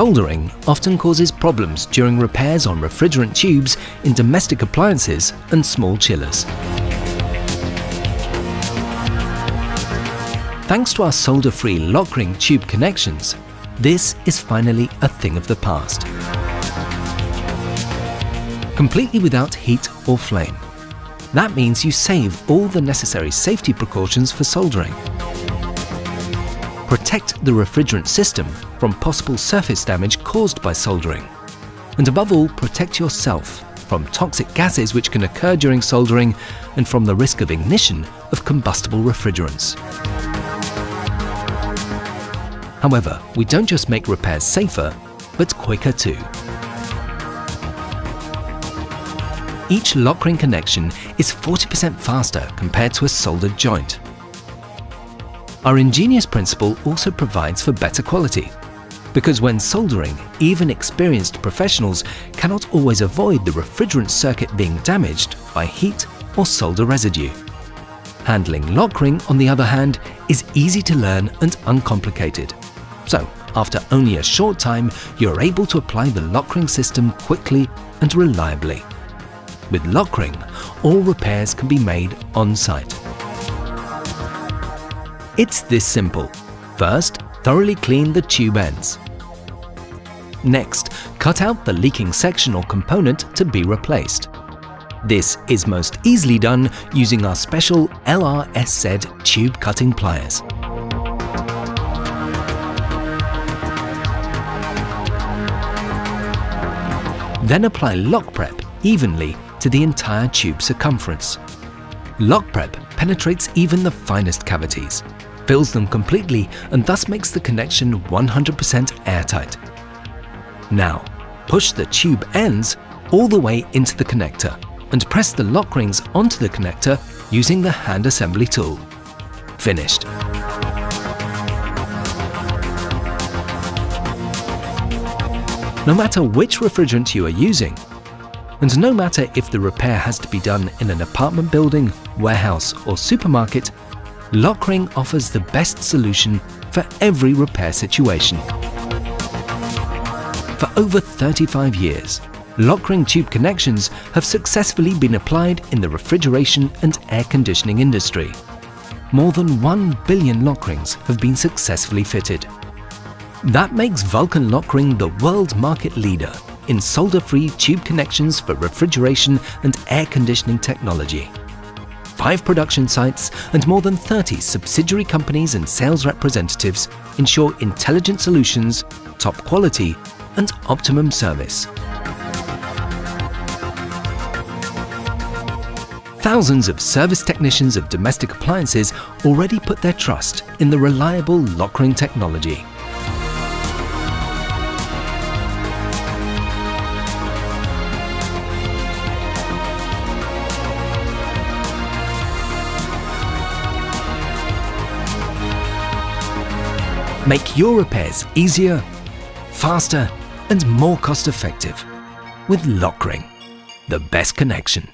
Soldering often causes problems during repairs on refrigerant tubes in domestic appliances and small chillers. Thanks to our solder-free Lokring tube connections, this is finally a thing of the past. Completely without heat or flame. That means you save all the necessary safety precautions for soldering. Protect the refrigerant system from possible surface damage caused by soldering. And above all, protect yourself from toxic gases which can occur during soldering and from the risk of ignition of combustible refrigerants. However, we don't just make repairs safer, but quicker too. Each Lokring connection is 40% faster compared to a soldered joint. Our ingenious principle also provides for better quality. Because when soldering, even experienced professionals cannot always avoid the refrigerant circuit being damaged by heat or solder residue. Handling Lokring, on the other hand, is easy to learn and uncomplicated. So, after only a short time, you're able to apply the Lokring system quickly and reliably. With Lokring, all repairs can be made on-site. It's this simple. First, thoroughly clean the tube ends. Next, cut out the leaking section or component to be replaced. This is most easily done using our special LRSZ tube cutting pliers. Then apply Lokprep evenly to the entire tube circumference. Lokprep penetrates even the finest cavities, fills them completely and thus makes the connection 100% airtight. Now, push the tube ends all the way into the connector and press the lock rings onto the connector using the hand assembly tool. Finished. no matter which refrigerant you are using. And no matter if the repair has to be done in an apartment building, warehouse or supermarket, Lokring offers the best solution for every repair situation. For over 35 years, Lokring tube connections have successfully been applied in the refrigeration and air conditioning industry. More than 1 billion Lokrings have been successfully fitted. That makes Vulkan Lokring the world market leader in solder-free tube connections for refrigeration and air conditioning technology. Five production sites and more than 30 subsidiary companies and sales representatives ensure intelligent solutions, top quality and optimum service. Thousands of service technicians of domestic appliances already put their trust in the reliable Lokring technology. Make your repairs easier, faster and more cost effective with Lokring, the best connection.